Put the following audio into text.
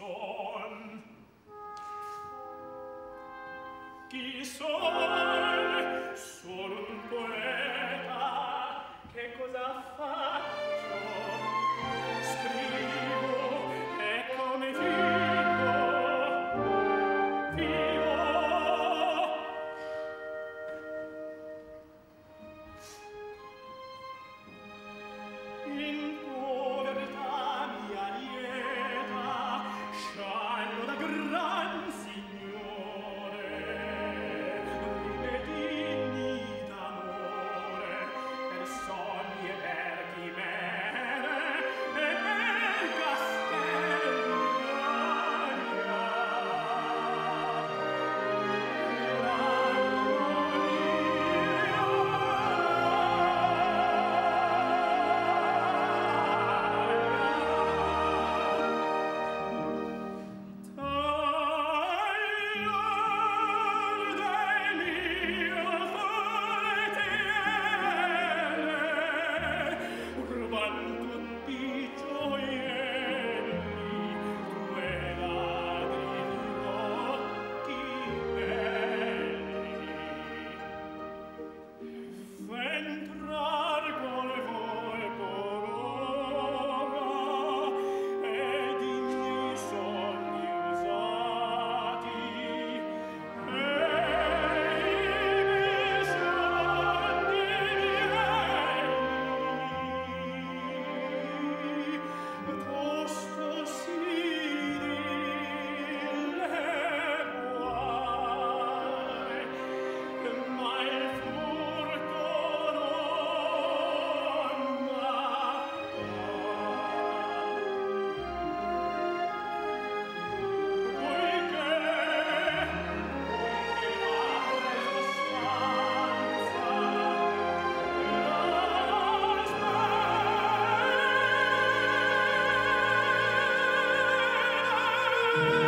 sol. Chi sol solo un poeta che cosa fa scrivo e come vivo. Vivo Hallelujah!